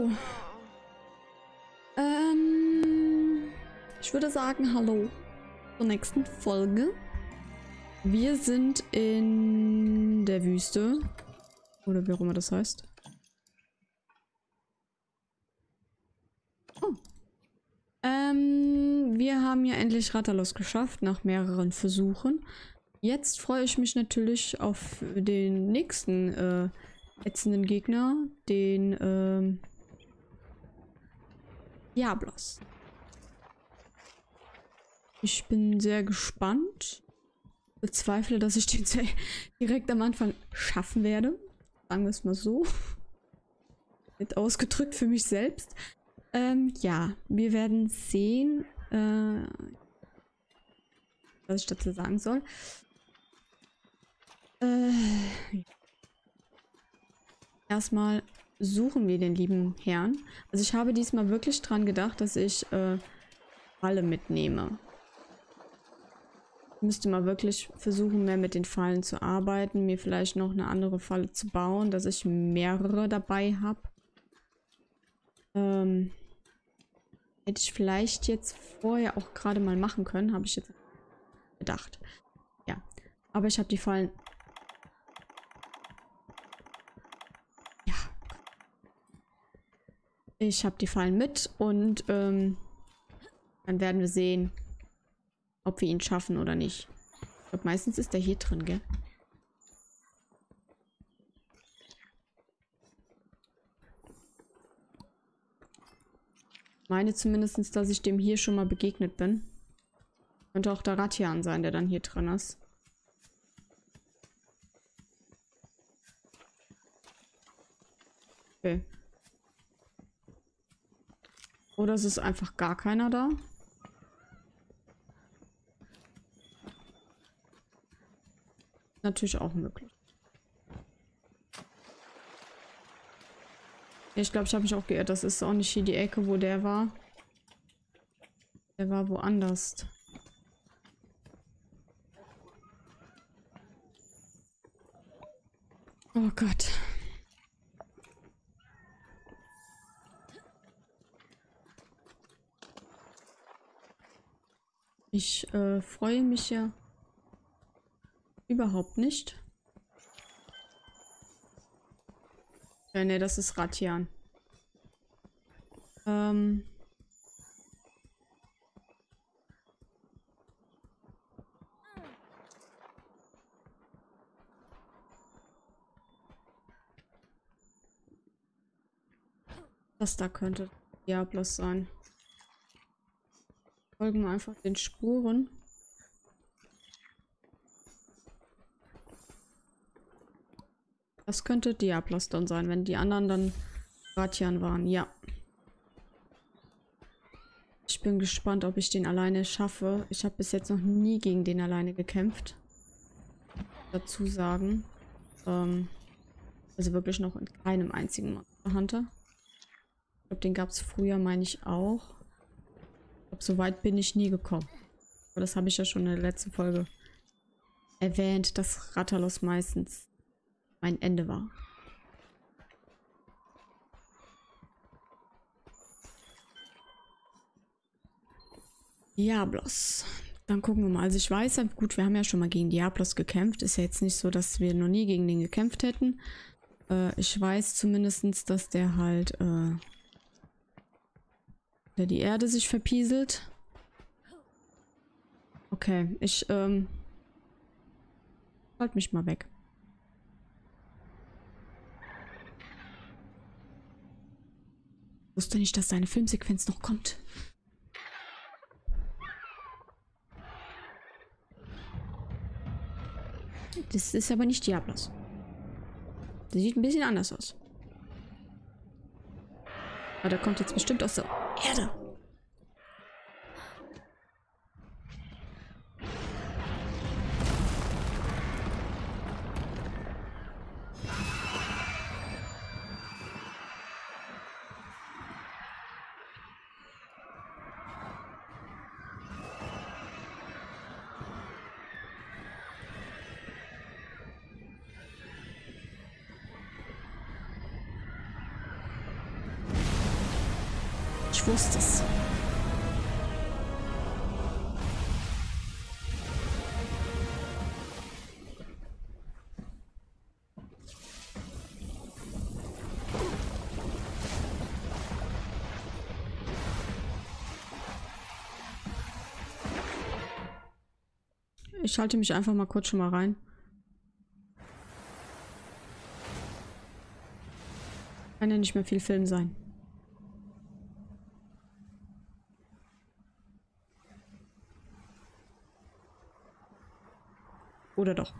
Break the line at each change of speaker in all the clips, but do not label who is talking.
So. Ähm, ich würde sagen, hallo zur nächsten Folge. Wir sind in der Wüste. Oder wie auch immer das heißt. Oh. Ähm, wir haben ja endlich Rattalos geschafft, nach mehreren Versuchen. Jetzt freue ich mich natürlich auf den nächsten äh, ätzenden Gegner, den ähm, Diablos. Ich bin sehr gespannt. Bezweifle, dass ich den direkt am Anfang schaffen werde. Sagen wir es mal so. Mit ausgedrückt für mich selbst. Ähm, ja, wir werden sehen, äh, was ich dazu sagen soll. Äh, erstmal suchen wir den lieben Herrn. Also ich habe diesmal wirklich dran gedacht, dass ich äh, alle mitnehme. Ich müsste mal wirklich versuchen, mehr mit den Fallen zu arbeiten, mir vielleicht noch eine andere Falle zu bauen, dass ich mehrere dabei habe. Ähm, hätte ich vielleicht jetzt vorher auch gerade mal machen können, habe ich jetzt gedacht. Ja, aber ich habe die Fallen Ich habe die Fallen mit und ähm, dann werden wir sehen, ob wir ihn schaffen oder nicht. Ich glaube, meistens ist er hier drin, gell? Meine zumindest, dass ich dem hier schon mal begegnet bin. Könnte auch der Ratian sein, der dann hier drin ist. Okay. Oder es ist einfach gar keiner da. Natürlich auch möglich. Ich glaube, ich habe mich auch geirrt. Das ist auch nicht hier die Ecke, wo der war. Der war woanders. Oh Gott. Ich äh, freue mich ja überhaupt nicht. Ja, ne, das ist Ratian. Ähm. Das da könnte Diablos sein. Folgen einfach den Spuren. Das könnte Diablos dann sein, wenn die anderen dann Ratian waren. Ja. Ich bin gespannt, ob ich den alleine schaffe. Ich habe bis jetzt noch nie gegen den alleine gekämpft. Dazu sagen. Ähm, also wirklich noch in keinem einzigen Hunter. Ich glaube, den gab es früher, meine ich, auch glaube, so weit bin ich nie gekommen. Aber das habe ich ja schon in der letzten Folge erwähnt, dass Rattalos meistens mein Ende war. Diablos. Dann gucken wir mal. Also ich weiß gut, wir haben ja schon mal gegen Diablos gekämpft. Ist ja jetzt nicht so, dass wir noch nie gegen den gekämpft hätten. Äh, ich weiß zumindest, dass der halt äh, der die Erde sich verpieselt. Okay, ich, ähm... Halt mich mal weg. Ich wusste nicht, dass deine Filmsequenz noch kommt. Das ist aber nicht Diablos. Der sieht ein bisschen anders aus. Aber der kommt jetzt bestimmt aus der Erde. Ich wusste es. Ich schalte mich einfach mal kurz schon mal rein. Kann ja nicht mehr viel Film sein. Oder doch?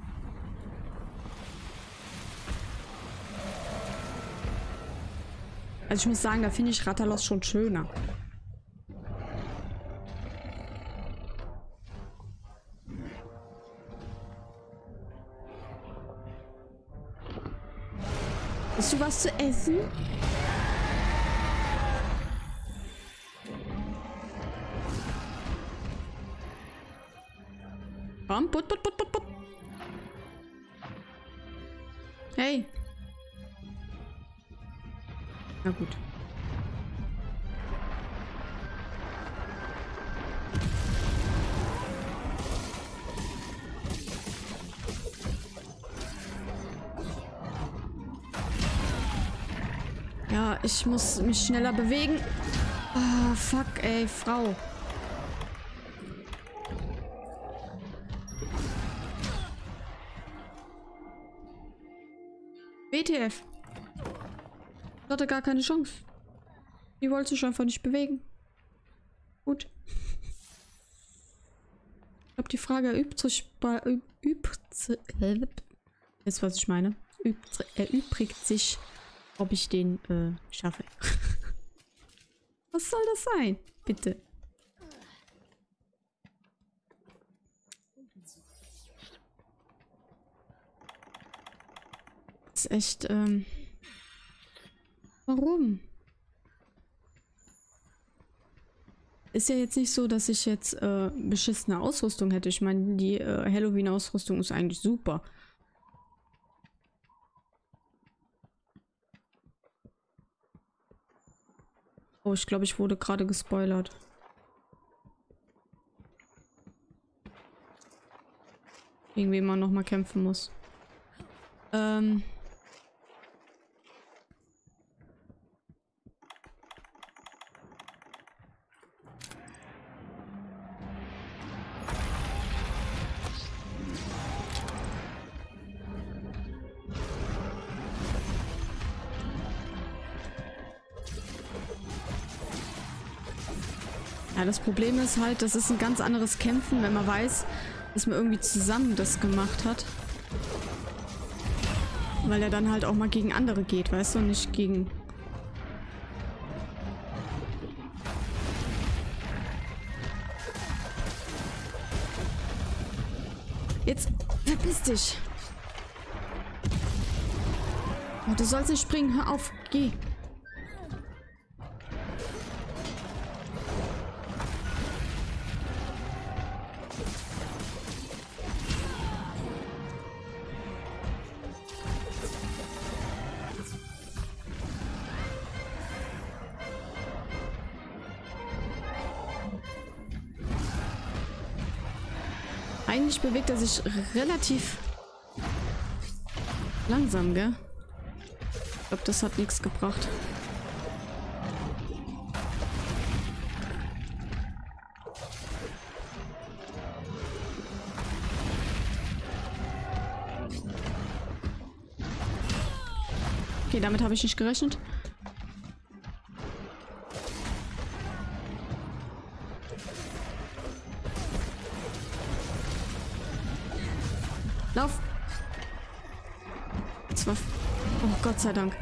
Also ich muss sagen, da finde ich Rattalos schon schöner. Hast du was zu essen? Ich muss mich schneller bewegen. Oh, fuck, ey, Frau. WTF. Ich hatte gar keine Chance. Die wollte sich einfach nicht bewegen. Gut. Ich glaube, die Frage erübt sich bei... Übt, äh, ist, was ich meine. Übt, erübrigt sich ob ich den äh, schaffe. Was soll das sein? Bitte. Das ist echt, ähm... Warum? Ist ja jetzt nicht so, dass ich jetzt äh, beschissene Ausrüstung hätte. Ich meine, die äh, Halloween-Ausrüstung ist eigentlich super. Oh, ich glaube, ich wurde gerade gespoilert. Irgendwie man noch mal kämpfen muss. Ähm... das Problem ist halt, das ist ein ganz anderes Kämpfen, wenn man weiß, dass man irgendwie zusammen das gemacht hat. Weil er dann halt auch mal gegen andere geht, weißt du, nicht gegen... Jetzt verpiss dich. Oh, du sollst nicht springen, hör auf, geh. Bewegt er sich relativ langsam, gell? Ich glaube, das hat nichts gebracht. Okay, damit habe ich nicht gerechnet. Lauf! War... Oh, Gott sei Dank.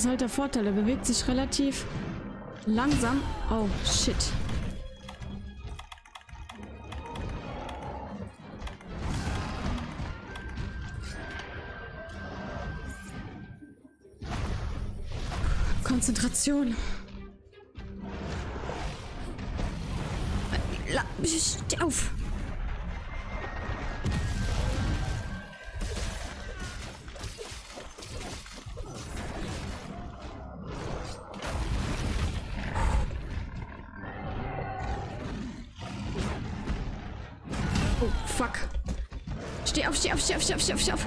Ist halt der Vorteil. Er bewegt sich relativ langsam. Oh, shit. Konzentration. Steh auf. Auf, steh auf.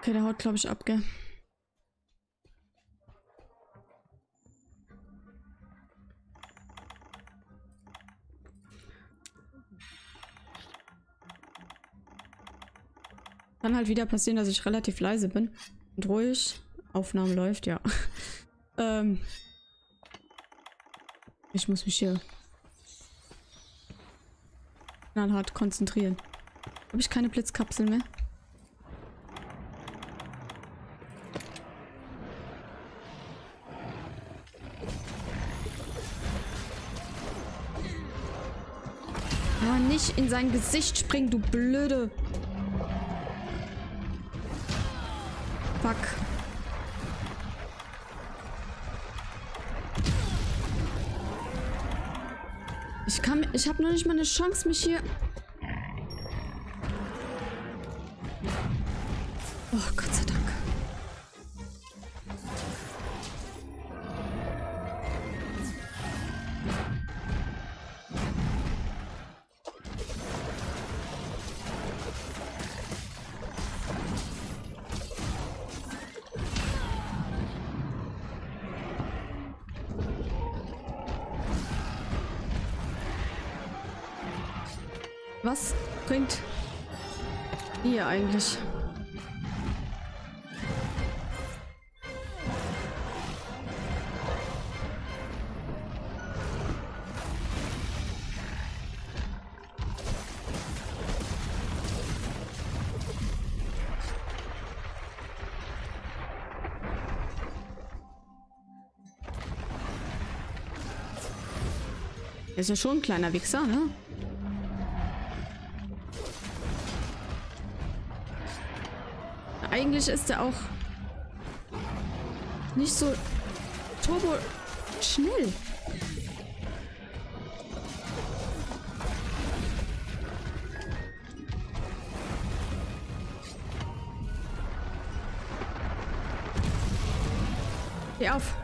Okay, der haut, glaube ich, ab, gell? Halt wieder passieren, dass ich relativ leise bin und ruhig. Aufnahme läuft, ja. ähm ich muss mich hier knallhart konzentrieren. Habe ich keine Blitzkapsel mehr? Aber nicht in sein Gesicht springen, du blöde. Fuck. Ich kann, ich habe noch nicht mal eine Chance, mich hier... Oh, Gott Was bringt ihr eigentlich? Er ist ja schon ein kleiner Wichser, ne? Eigentlich ist er auch nicht so turbo schnell. Geh auf.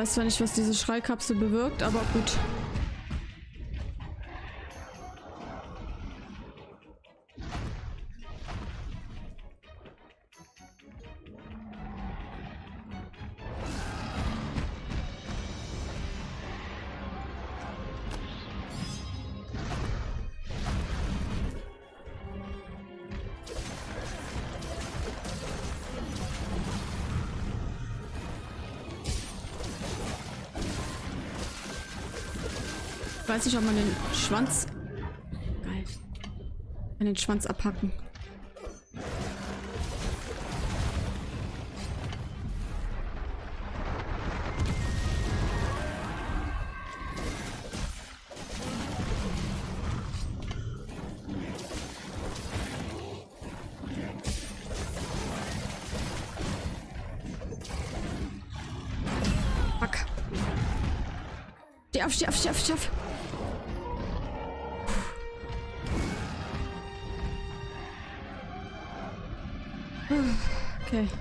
Weiß zwar nicht, was diese Schreikapsel bewirkt, aber gut. Weiß nicht, ob man den Schwanz... Geil. Kann den Schwanz abhacken.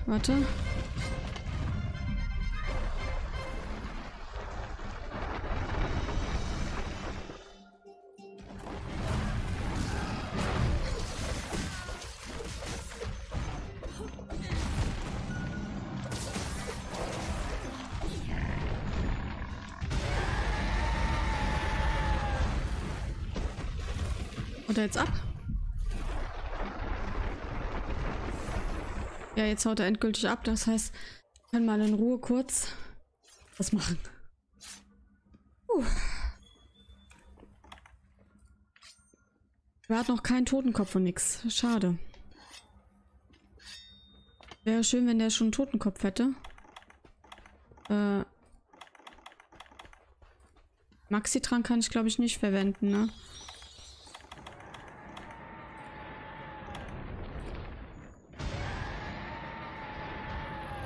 Warte. Oder jetzt ab? Ja, jetzt haut er endgültig ab. Das heißt, ich kann mal in Ruhe kurz was machen. Puh. Er hat noch keinen Totenkopf und nix. Schade. Wäre schön, wenn der schon einen Totenkopf hätte. Äh, Maxi-Trank kann ich, glaube ich, nicht verwenden, ne?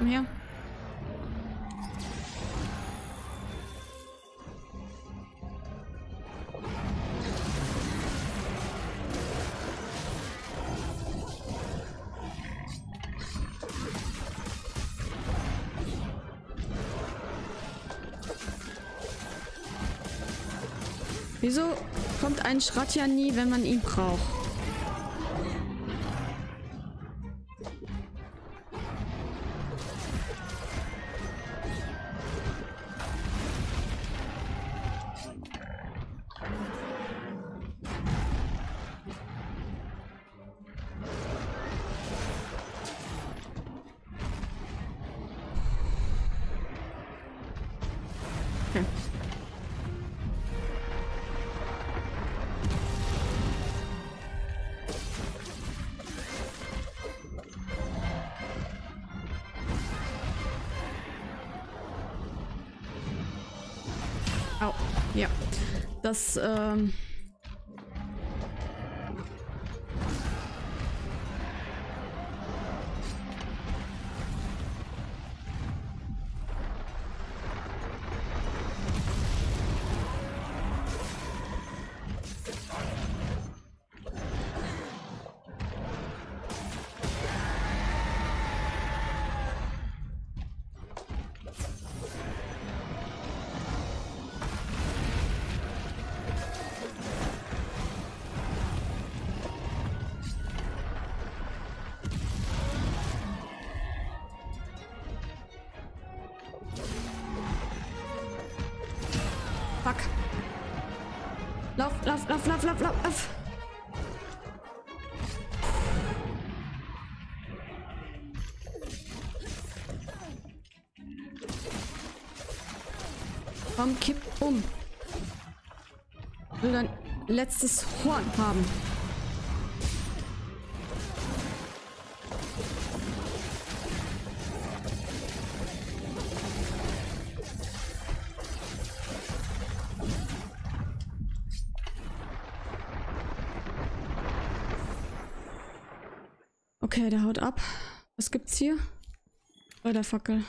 Komm her. Wieso kommt ein Schrat ja nie, wenn man ihn braucht? Au, ja. Das, ähm... Lauf, lauf, lauf, lauf, lauf. Komm, kipp um. Ich will dein letztes Horn haben. Gibt's hier? Fackel.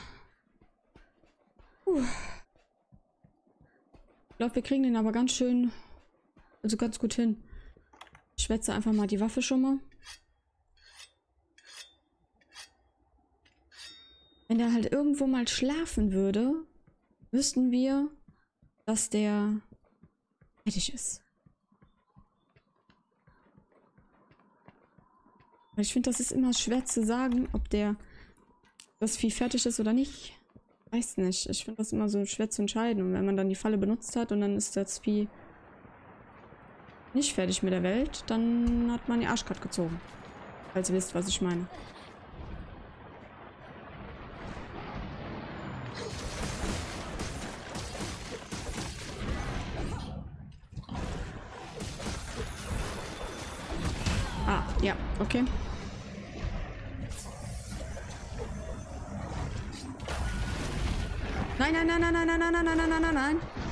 Puh. Ich glaube, wir kriegen den aber ganz schön, also ganz gut hin. Ich schwätze einfach mal die Waffe schon mal. Wenn der halt irgendwo mal schlafen würde, wüssten wir, dass der fertig ist. Ich finde, das ist immer schwer zu sagen, ob der das Vieh fertig ist oder nicht. Weiß nicht. Ich finde das immer so schwer zu entscheiden. Und wenn man dann die Falle benutzt hat und dann ist das Vieh nicht fertig mit der Welt, dann hat man die Arschkarte gezogen. Falls ihr wisst, was ich meine. Okay. Nein, nein, nein, nein, nein, nein, nein, nein, nein, nein, nein,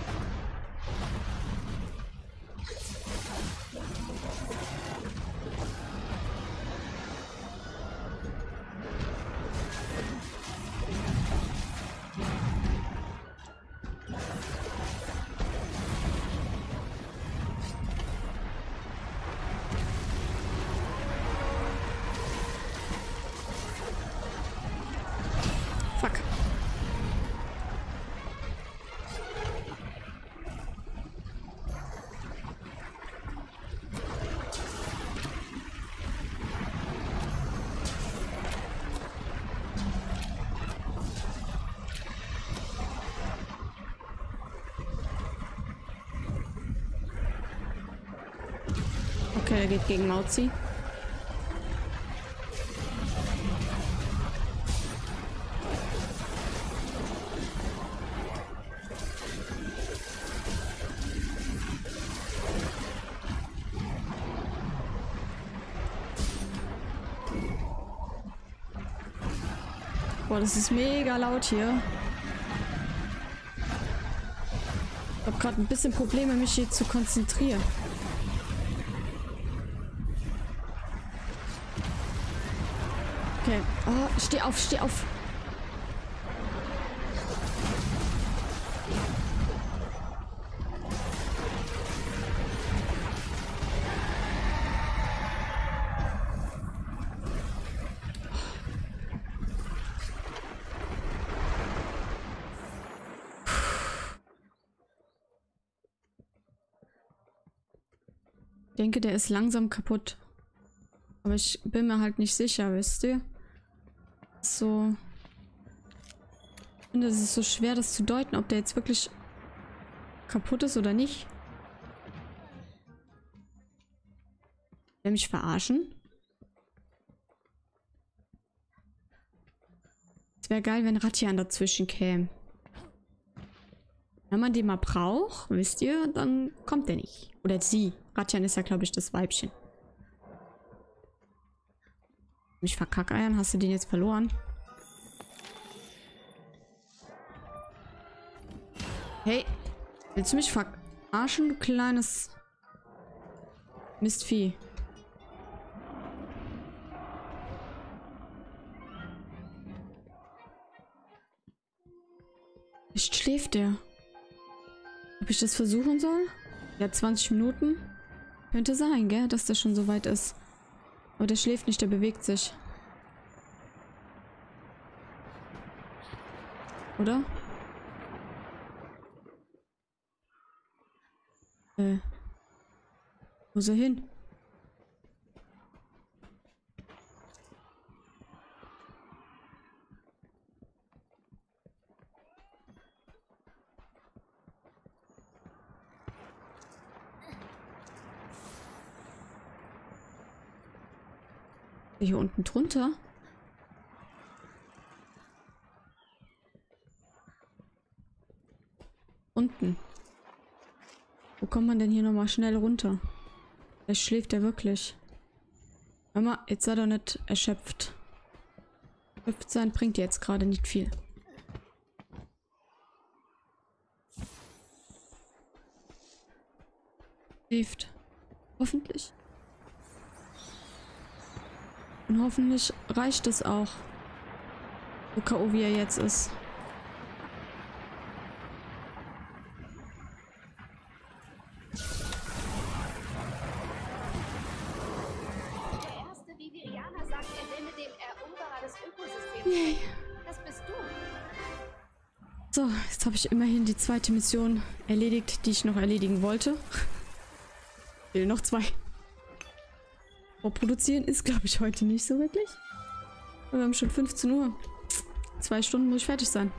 Okay, er geht gegen Mauzi. Boah, das ist mega laut hier. Ich habe gerade ein bisschen Probleme, mich hier zu konzentrieren. Okay. Oh, steh auf, steh auf. Ich denke, der ist langsam kaputt. Aber ich bin mir halt nicht sicher, wisst ihr? So. Ich finde, es ist so schwer, das zu deuten, ob der jetzt wirklich kaputt ist oder nicht. Will mich verarschen? Es wäre geil, wenn Ratjan dazwischen käme. Wenn man den mal braucht, wisst ihr, dann kommt der nicht. Oder sie. Ratjan ist ja, glaube ich, das Weibchen. Mich verkackeiern, hast du den jetzt verloren? Hey, willst du mich verarschen, du kleines Mistvieh? Nicht schläft der. Ob ich das versuchen soll? Ja, 20 Minuten. Könnte sein, gell, dass der schon so weit ist. Aber der schläft nicht, der bewegt sich. Oder? Äh. Wo ist er hin? Hier unten drunter? Unten. Wo kommt man denn hier nochmal schnell runter? Vielleicht schläft er wirklich. Hör mal, jetzt sei doch nicht erschöpft. Erschöpft sein bringt jetzt gerade nicht viel. Schläft. Hoffentlich. Und hoffentlich reicht es auch. So K.O. wie er jetzt ist.
Will.
So, jetzt habe ich immerhin die zweite Mission erledigt, die ich noch erledigen wollte. Fehlen noch zwei. Vorproduzieren ist, glaube ich, heute nicht so wirklich. Wir haben schon 15 Uhr. Zwei Stunden muss ich fertig sein.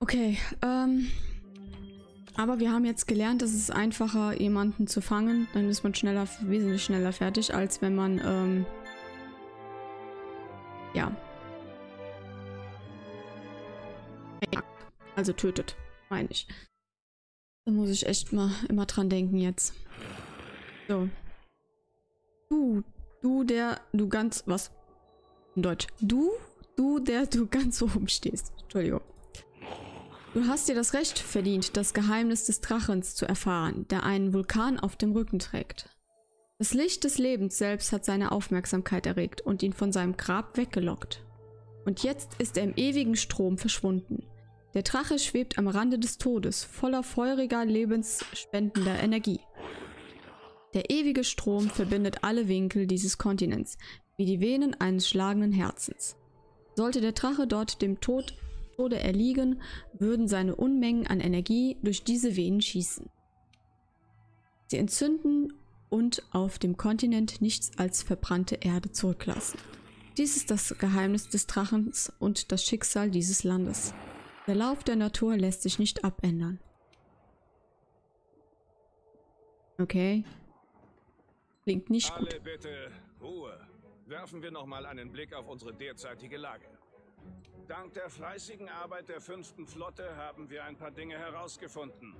Okay, ähm... Aber wir haben jetzt gelernt, es ist einfacher, jemanden zu fangen. Dann ist man schneller, wesentlich schneller fertig, als wenn man, ähm... Ja. Also tötet, meine ich. Da muss ich echt mal immer dran denken jetzt. So. Du, du, der, du ganz, was? In Deutsch. Du, du, der du ganz oben stehst. Entschuldigung. Du hast dir das Recht verdient, das Geheimnis des Drachens zu erfahren, der einen Vulkan auf dem Rücken trägt. Das Licht des Lebens selbst hat seine Aufmerksamkeit erregt und ihn von seinem Grab weggelockt. Und jetzt ist er im ewigen Strom verschwunden. Der Drache schwebt am Rande des Todes, voller feuriger, lebensspendender Energie. Der ewige Strom verbindet alle Winkel dieses Kontinents, wie die Venen eines schlagenden Herzens. Sollte der Drache dort dem Tod Tode erliegen, würden seine Unmengen an Energie durch diese Venen schießen. Sie entzünden und auf dem Kontinent nichts als verbrannte Erde zurücklassen. Dies ist das Geheimnis des Drachens und das Schicksal dieses Landes. Der Lauf der Natur lässt sich nicht abändern. Okay. Klingt nicht gut.
Alle bitte Ruhe. Werfen wir noch mal einen Blick auf unsere derzeitige Lage. Dank der fleißigen Arbeit der fünften Flotte haben wir ein paar Dinge herausgefunden.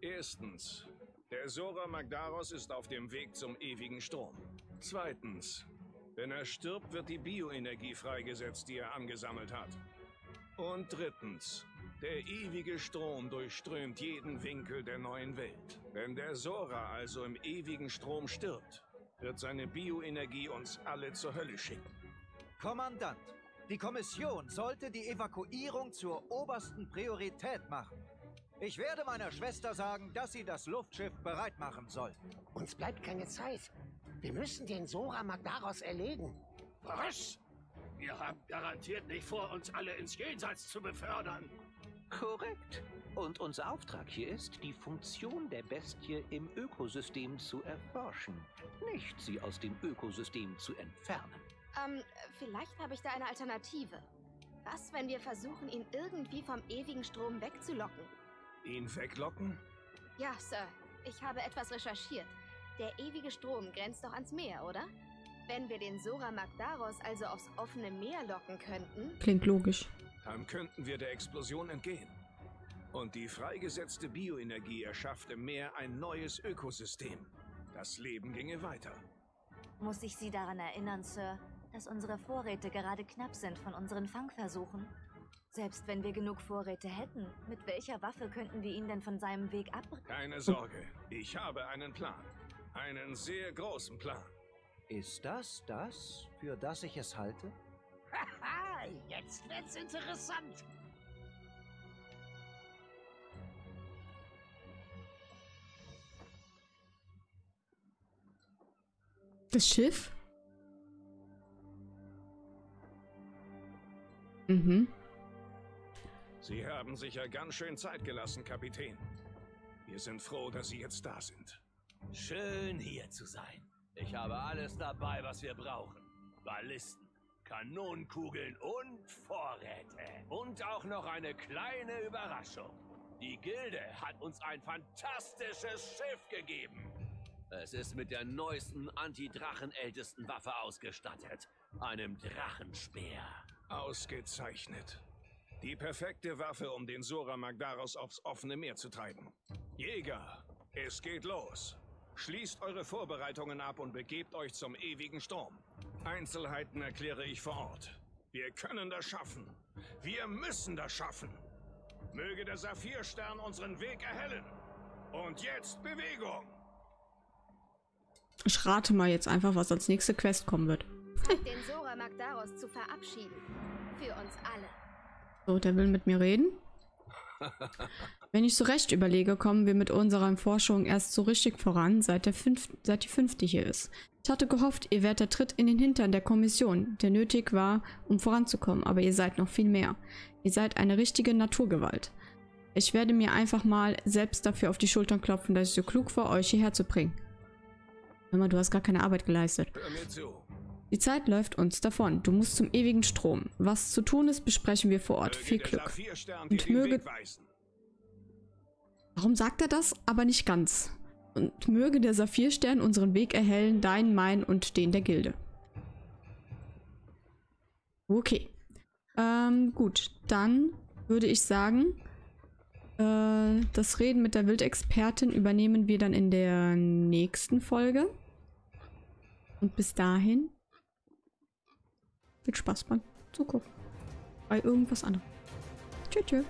Erstens, der Sora Magdaros ist auf dem Weg zum ewigen Strom. Zweitens, wenn er stirbt, wird die Bioenergie freigesetzt, die er angesammelt hat. Und drittens, der ewige Strom durchströmt jeden Winkel der neuen Welt. Wenn der Sora also im ewigen Strom stirbt, wird seine Bioenergie uns alle zur Hölle schicken.
Kommandant, die Kommission sollte die Evakuierung zur obersten Priorität machen. Ich werde meiner Schwester sagen, dass sie das Luftschiff bereit machen soll.
Uns bleibt keine Zeit. Wir müssen den Sora Magdaros erlegen.
Was? Wir haben garantiert nicht vor, uns alle ins Jenseits zu befördern.
Korrekt. Und unser Auftrag hier ist, die Funktion der Bestie im Ökosystem zu erforschen, nicht sie aus dem Ökosystem zu entfernen.
Ähm, vielleicht habe ich da eine Alternative. Was, wenn wir versuchen, ihn irgendwie vom ewigen Strom wegzulocken?
Ihn weglocken?
Ja, Sir. Ich habe etwas recherchiert. Der ewige Strom grenzt doch ans Meer, oder? Wenn wir den Sora Magdaros also aufs offene Meer locken könnten,
Klingt logisch.
Dann könnten wir der Explosion entgehen. Und die freigesetzte Bioenergie erschafft im Meer ein neues Ökosystem. Das Leben ginge weiter.
Muss ich Sie daran erinnern, Sir, dass unsere Vorräte gerade knapp sind von unseren Fangversuchen? Selbst wenn wir genug Vorräte hätten, mit welcher Waffe könnten wir ihn denn von seinem Weg abbringen?
Keine Sorge, ich habe einen Plan. Einen sehr großen Plan.
Ist das das, für das ich es halte?
Haha, jetzt wird's interessant.
Das Schiff? Mhm.
Sie haben sich ja ganz schön Zeit gelassen, Kapitän. Wir sind froh, dass Sie jetzt da sind.
Schön hier zu sein. Ich habe alles dabei, was wir brauchen. Ballisten, Kanonenkugeln und Vorräte. Und auch noch eine kleine Überraschung. Die Gilde hat uns ein fantastisches Schiff gegeben. Es ist mit der neuesten Anti-Drachen-ältesten Waffe ausgestattet. Einem Drachenspeer.
Ausgezeichnet. Die perfekte Waffe, um den Sora Magdaros aufs offene Meer zu treiben. Jäger, es geht los. Schließt eure Vorbereitungen ab und begebt euch zum ewigen Sturm. Einzelheiten erkläre ich vor Ort. Wir können das schaffen. Wir müssen das schaffen. Möge der Saphirstern unseren Weg erhellen. Und jetzt Bewegung!
Ich rate mal jetzt einfach, was als nächste Quest kommen wird.
Den Sora Magdaros zu verabschieden. Für uns alle.
So, der will mit mir reden. Wenn ich so recht überlege, kommen wir mit unseren Forschungen erst so richtig voran, seit, der fünf, seit die fünfte hier ist. Ich hatte gehofft, ihr wärt der Tritt in den Hintern der Kommission, der nötig war, um voranzukommen, aber ihr seid noch viel mehr. Ihr seid eine richtige Naturgewalt. Ich werde mir einfach mal selbst dafür auf die Schultern klopfen, dass ich so klug war, euch hierher zu bringen. Hör mal, du hast gar keine Arbeit geleistet.
Zu.
Die Zeit läuft uns davon. Du musst zum ewigen Strom. Was zu tun ist, besprechen wir vor Ort.
Möge
Viel Glück. Und möge-. Warum sagt er das? Aber nicht ganz. Und möge der Saphirstern unseren Weg erhellen, deinen, meinen und den der Gilde. Okay. Ähm, gut. Dann würde ich sagen, äh, das Reden mit der Wildexpertin übernehmen wir dann in der nächsten Folge. Und bis dahin viel Spaß beim Zugucken. Bei irgendwas anderem. Tschüss, tschüss.